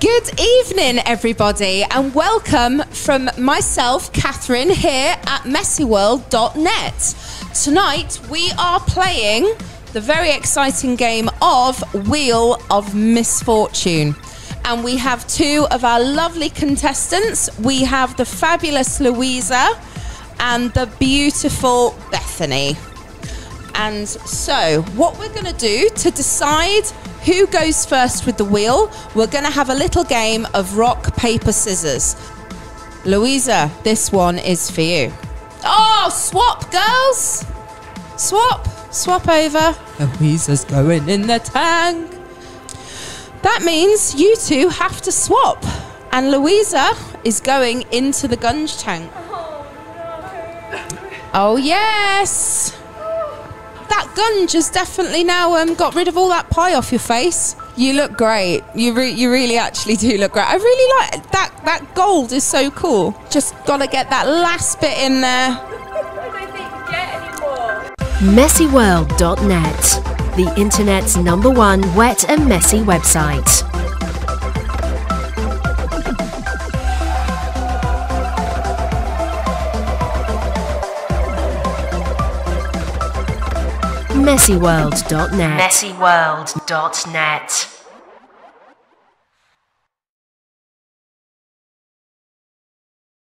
Good evening, everybody, and welcome from myself, Catherine, here at messyworld.net. Tonight, we are playing the very exciting game of Wheel of Misfortune. And we have two of our lovely contestants. We have the fabulous Louisa and the beautiful Bethanie. And so, what we're going to do to decide who goes first with the wheel, we're going to have a little game of rock, paper, scissors. Louisa, this one is for you. Oh, swap, girls! Swap, swap over. Louisa's going in the tank. That means you two have to swap. And Louisa is going into the gunge tank. Oh, oh yes! That gunge has definitely now um, got rid of all that pie off your face. You look great. You re- you really actually do look great. I really like that. That gold is so cool. Just gotta get that last bit in there. Messyworld.net, the internet's number one wet and messy website. messyworld.net. messyworld.net.